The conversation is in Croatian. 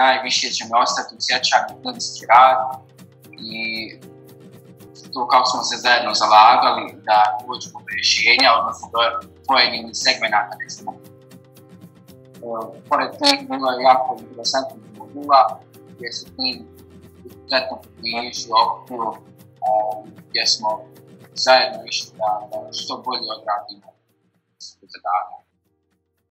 najviše će mi ostati u sjećanju filmski rad i to kako smo se zajedno zalagali da dođemo do rješenja, odnosno do pojedinih segmenata, recimo. E, pored tih bilo je jako interesantno modula gdje se tim izuzetno približio okviru e, gdje smo zajedno išli da, da što bolje odradimo zadatak.